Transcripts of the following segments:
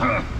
Uh-huh.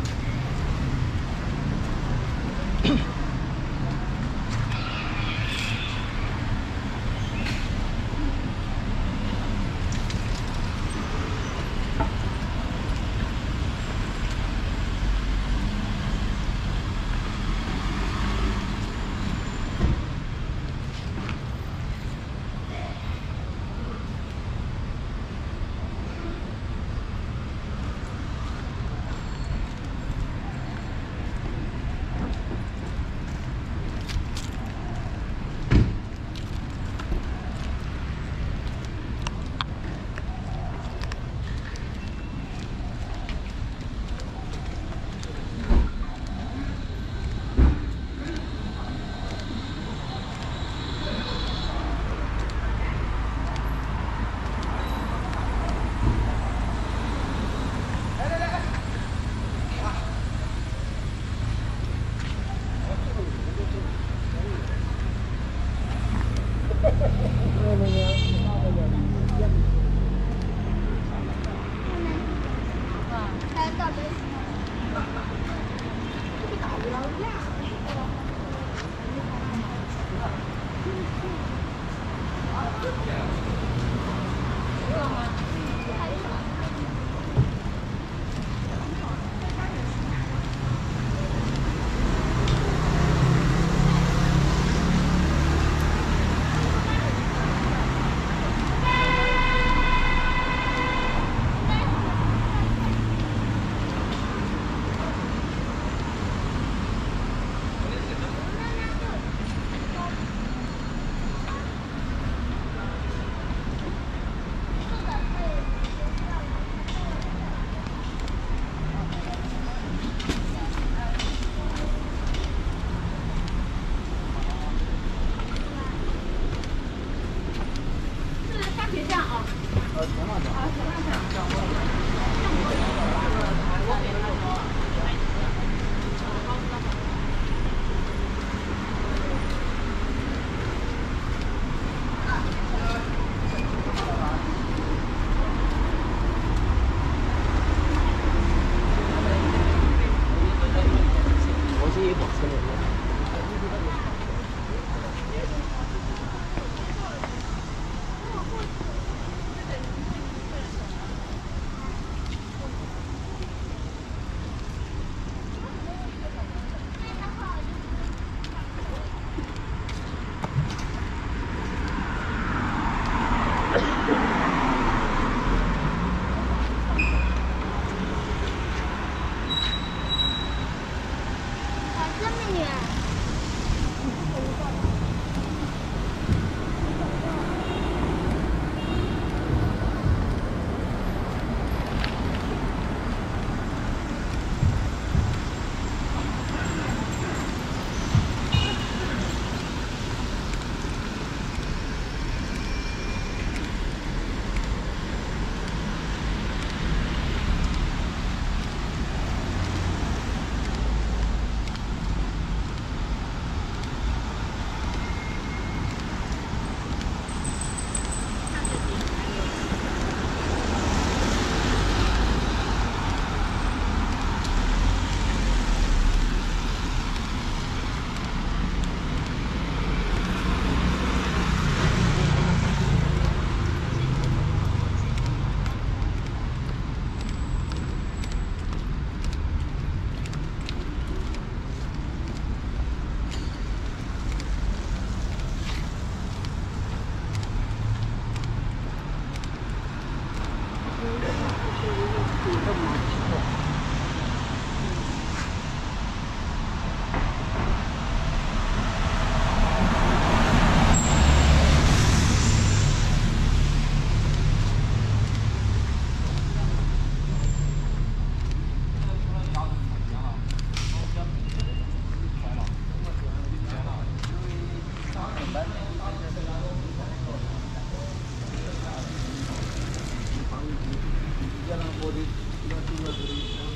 không เ